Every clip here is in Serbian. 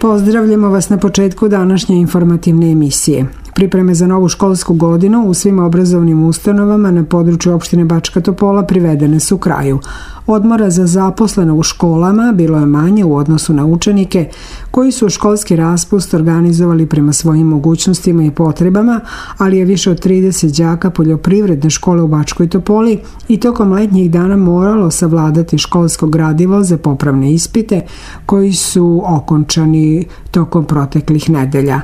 Pozdravljamo vas na početku današnje informativne emisije. Pripreme za novu školsku godinu u svim obrazovnim ustanovama na području opštine Bačka Topola privedene su kraju. Odmora za zaposlene u školama bilo je manje u odnosu na učenike koji su školski raspust organizovali prema svojim mogućnostima i potrebama, ali je više od 30 đaka poljoprivredne škole u Bačkoj Topoli i tokom letnjih dana moralo savladati školsko gradivo za popravne ispite koji su okončani tokom proteklih nedelja.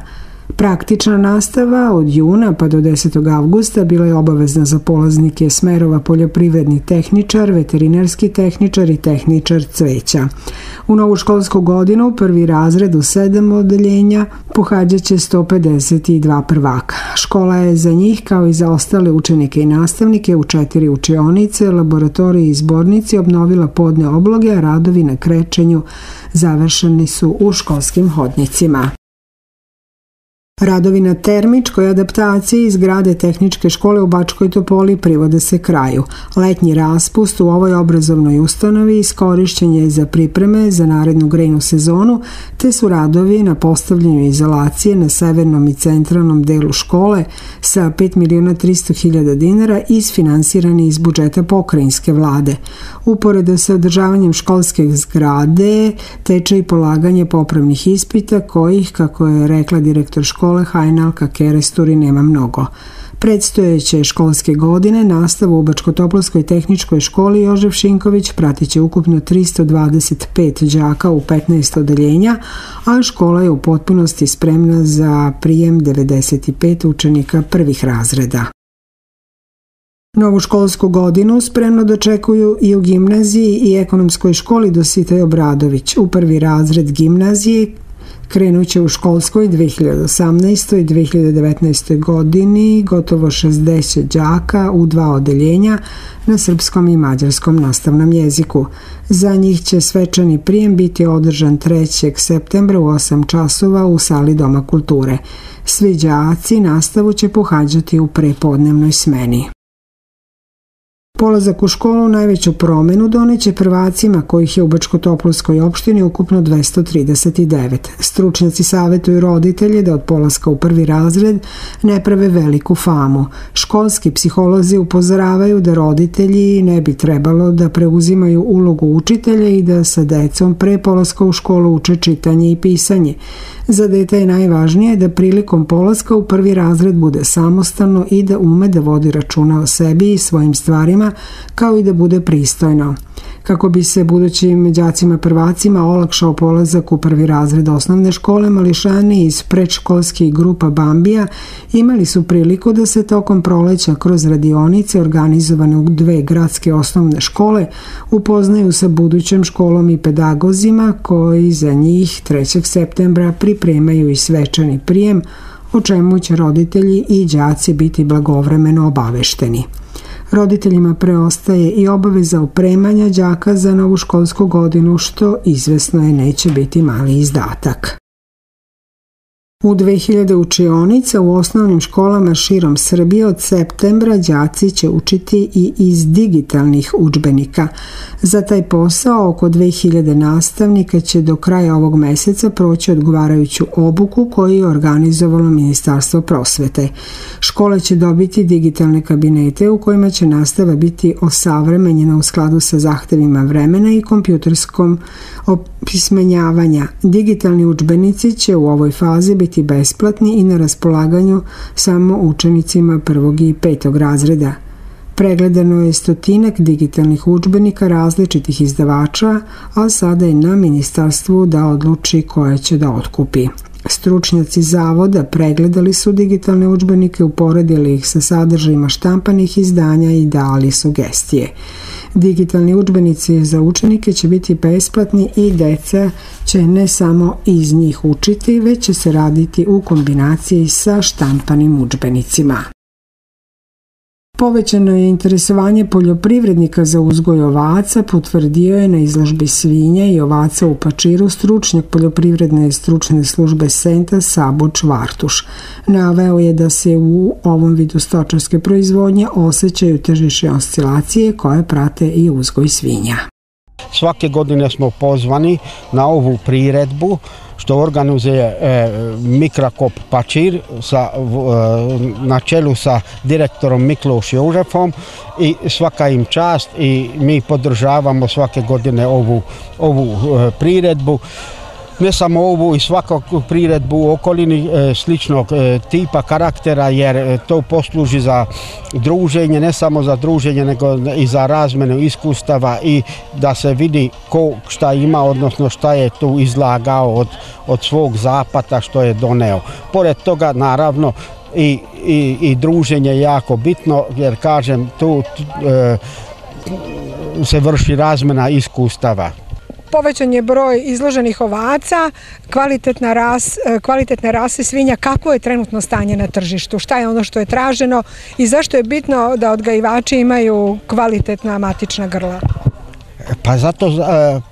Praktična nastava od juna pa do 10. avgusta bila je obavezna za polaznike smerova poljoprivredni tehničar, veterinarski tehničar i tehničar cveća. U novu školsku godinu prvi razred u sedam odeljenja pohađaće 152 prvaka. Škola je za njih kao i za ostale učenike i nastavnike u četiri učionice, laboratoriji i zbornici obnovila podne obloge, a radovi na krećenju završeni su u školskim hodnicima. Radovi na termičkoj adaptaciji zgrade tehničke škole u Bačkoj Topoli privode se kraju. Letnji raspust u ovoj obrazovnoj ustanovi iskorišćen je za pripreme za narednu grejnu sezonu, te su radovi na postavljanju izolacije na severnom i centralnom delu škole sa 5 miliona 300 hiljada dinara isfinansirani iz budžeta pokrajinske vlade. Uporedo sa održavanjem školske zgrade teče i polaganje popravnih ispita kojih, kako je rekla direktor škole, škole Hajnalka Keresturi nema mnogo. Predstojeće školske godine nastavu u Bačkotopolskoj tehničkoj školi Jožef Šinković pratit će ukupno 325 đaka u 15 odeljenja, a škola je u potpunosti spremna za prijem 95 učenika prvih razreda. Novu školsku godinu spremno dočekuju i u gimnaziji i ekonomskoj školi Dositej Obradović. U prvi razred gimnazije Krenuće u školskoj 2018. i 2019. godini gotovo 60 đaka u dva odeljenja na srpskom i mađarskom nastavnom jeziku. Za njih će svečani prijem biti održan 3. septembra u 8 časova u sali Doma kulture. Svi đaci nastavu će pohađati u prepodnevnoj smeni. Polazak u školu najveću promenu doneće prvacima kojih je u Bačkotopolskoj opštini ukupno 239. Stručnjaci savjetuju roditelje da od polaska u prvi razred ne prave veliku famu. Školski psiholozi upozoravaju da roditelji ne bi trebalo da preuzimaju ulogu učitelja i da sa decom pre polaska u školu uče čitanje i pisanje. Za dete je najvažnije da prilikom polaska u prvi razred bude samostalno i da ume da vodi računa o sebi i svojim stvarima, kao i da bude pristojno. Kako bi se budućim đacima prvacima olakšao polazak u prvi razred osnovne škole, mališani iz predškolskih grupa Bambija imali su priliku da se tokom proleća kroz radionice organizovane u dve gradske osnovne škole upoznaju sa budućem školom i pedagozima koji za njih 3. septembra pripremaju i svečani prijem o čemu će roditelji i đaci biti blagovremeno obavešteni. Roditeljima preostaje i obaveza opremanja đaka za novu školsku godinu, što izvesno je neće biti mali izdatak. U 2000 učionica u osnovnim školama širom Srbije od septembra đaci će učiti i iz digitalnih učbenika. Za taj posao oko 2000 nastavnika će do kraja ovog meseca proći odgovarajuću obuku koju je organizovalo Ministarstvo prosvete. Škole će dobiti digitalne kabinete u kojima će nastava biti osavremenjena u skladu sa zahtevima vremena i kompjuterskom opismenjavanja. Digitalni učbenici će u ovoj fazi biti besplatni i na raspolaganju samo učenicima prvog i petog razreda. Pregledano je stotinak digitalnih učbenika različitih izdavača, a sada je na ministarstvu da odluči koje će da otkupi. Stručnjaci zavoda pregledali su digitalne učbenike, uporedili ih sa sadržajima štampanih izdanja i dali sugestije. Digitalni učbenici za učenike će biti besplatni i deca će ne samo iz njih učiti, već će se raditi u kombinaciji sa štampanim učbenicima. Povećano je interesovanje poljoprivrednika za uzgoj ovaca, potvrdio je na izložbi svinja i ovaca u Pačiru stručnjak poljoprivredne stručne službe Senta Sabo Čvartuš. Naveo je da se u ovom vidu stočarske proizvodnje osjećaju tržišne oscilacije koje prate i uzgoj svinja. Svake godine smo pozvani na ovu priredbu što organizuje e, Mikrakop Pačir sa, e, na čelu sa direktorom Mikloš Jožefom i svaka im čast i mi podržavamo svake godine ovu, ovu e, priredbu ne samo ovu i svakog priredbu u okolini e, sličnog e, tipa karaktera jer e, to posluži za druženje, ne samo za druženje nego i za razmenu iskustava i da se vidi ko šta ima odnosno šta je tu izlagao od, od svog zapata što je doneo. Pored toga naravno i, i, i druženje je jako bitno jer kažem tu, tu e, se vrši razmena iskustava povećan je broj izloženih ovaca, kvalitetna ras, e, kvalitetne rase svinja, kako je trenutno stanje na tržištu, šta je ono što je traženo i zašto je bitno da odgajivači imaju kvalitetna matična grla? Pa zato e,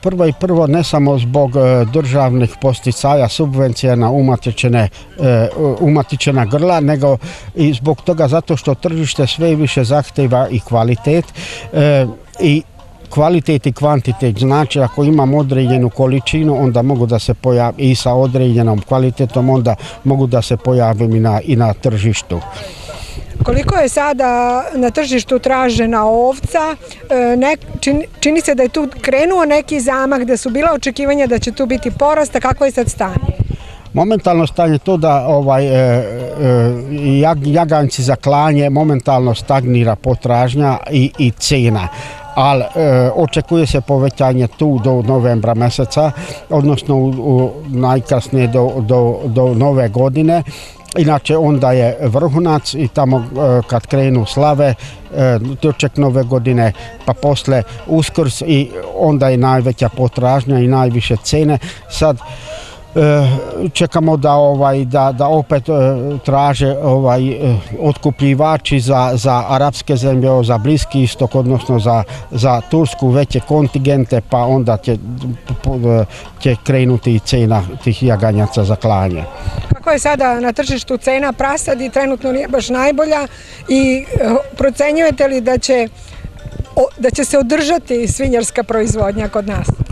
prvo i prvo ne samo zbog e, državnih posticaja subvencija na umatičena grla, nego i zbog toga zato što tržište sve više zahteva i kvalitet i kvalitet i kvantitet, znači ako imam određenu količinu, onda mogu da se pojavim i sa određenom kvalitetom, onda mogu da se pojavim i na, i na tržištu. Koliko je sada na tržištu tražena ovca? E, ne, čini, čini se da je tu krenuo neki zamah, da su bila očekivanja da će tu biti porasta, kako je sad stanje? Momentalno stanje to da ovaj, e, e, jag, jaganci za klanje momentalno stagnira potražnja i, i cena ali e, očekuje se povećanje tu do novembra meseca, odnosno u, u najkasnije do, do, do nove godine. Inače onda je vrhunac i tamo e, kad krenu slave e, doček nove godine pa posle uskrs i onda je najveća potražnja i najviše cene. Sad čekamo da ovaj da da opet e, traže ovaj e, otkupljivači za za arapske zemlje, za Bliski istok, odnosno za za Tursku veće kontingente, pa onda će će krenuti i cena tih jaganjaca za klanje. Kako je sada na tržištu cena prasadi trenutno nije baš najbolja i procenjujete li da će da će se održati svinjarska proizvodnja kod nas?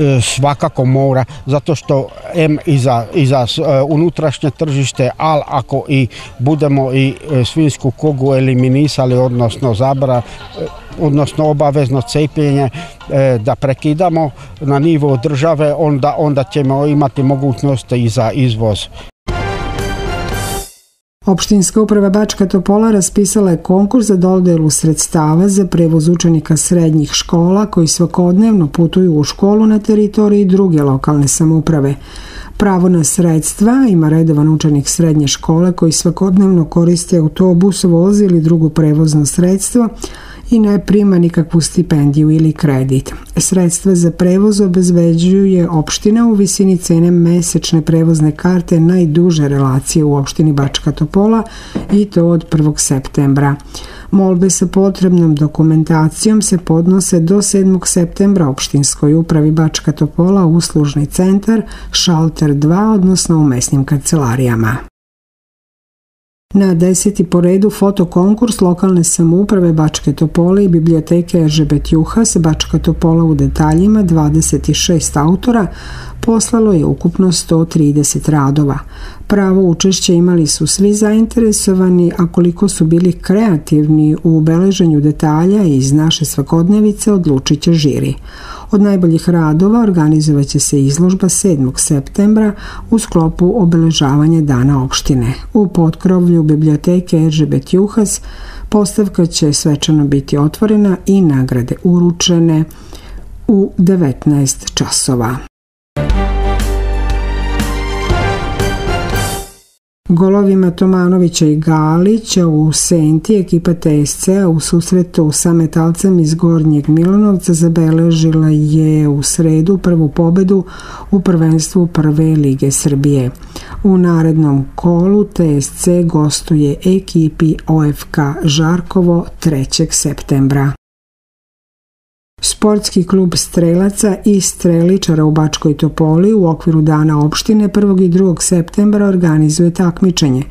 E, svakako mora zato što M i za, i za e, unutrašnje tržište, ali ako i budemo i e, svinsku kogu eliminisali, odnosno zabra, odnosno obavezno cepljenje da prekidamo na nivo države, onda, onda ćemo imati mogućnost i za izvoz. Opštinska uprava Bačka Topola raspisala je konkurs za dodelu sredstava za prevoz učenika srednjih škola koji svakodnevno putuju u školu na teritoriji druge lokalne samuprave. Pravo na sredstva ima redovan učenik srednje škole koji svakodnevno koriste autobus, voz ili drugo prevozno sredstvo, i ne prima nikakvu stipendiju ili kredit. Sredstva za prevoz obezveđuje opština u visini cene mesečne prevozne karte najduže relacije u opštini Bačka Topola i to od 1. septembra. Molbe sa potrebnom dokumentacijom se podnose do 7. septembra opštinskoj upravi Bačka Topola uslužni centar, šalter 2, odnosno u mesnim kancelarijama. Na deseti po redu fotokonkurs lokalne samouprave Bačke Topole i biblioteke Eržebet Juhas Bačka Topola u detaljima 26 autora poslalo je ukupno 130 radova. Pravo učešće imali su svi zainteresovani, a koliko su bili kreativni u beleženju detalja iz naše svakodnevice odlučit će žiri. Od najboljih radova organizovaće se izložba 7. septembra u sklopu obeležavanja Dana opštine. U potkrovlju biblioteke Eržebet Juhas postavka će svečano biti otvorena i nagrade uručene u 19 časova. Golovima Tomanovića i Galića u Senti ekipa TSC u susretu sa metalcem iz Gornjeg Milanovca zabeležila je u sredu prvu pobedu u prvenstvu Prve Lige Srbije. U narednom kolu TSC gostuje ekipi OFK Žarkovo 3. septembra. Sportski klub strelaca i streličara u Bačkoj Topoli u okviru dana opštine 1. i 2. septembra organizuje takmičenje.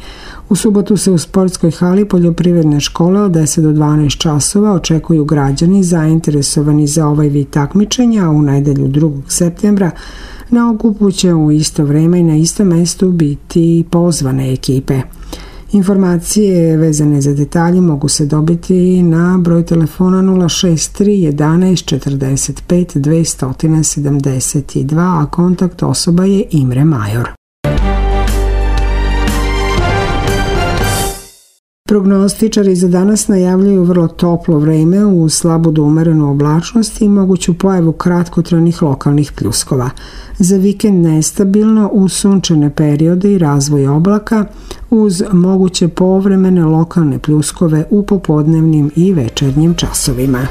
U subotu se u sportskoj hali poljoprivredne škole od 10 do 12 časova očekuju građani zainteresovani za ovaj vid takmičenja, a u nedelju 2. septembra na okupu će u isto vreme i na istom mestu biti pozvane ekipe. Informacije vezane za detalje mogu se dobiti na broj telefona 063 11 45 272, a kontakt osoba je Imre Major. Prognostičari za danas najavljuju vrlo toplo vreme u slabu do umerenu oblačnost i moguću pojavu kratkotranih lokalnih pljuskova. Za vikend nestabilno u sunčane periode i razvoj oblaka uz moguće povremene lokalne pljuskove u popodnevnim i večernjim časovima.